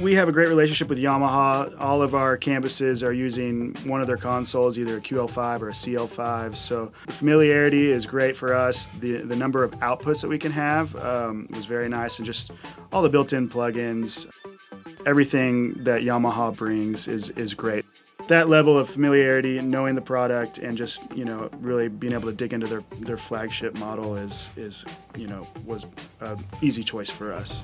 We have a great relationship with Yamaha. All of our campuses are using one of their consoles, either a QL5 or a CL5. So the familiarity is great for us. The, the number of outputs that we can have um, was very nice, and just all the built-in plugins. Everything that Yamaha brings is, is great that level of familiarity knowing the product and just you know really being able to dig into their their flagship model is is you know was an easy choice for us.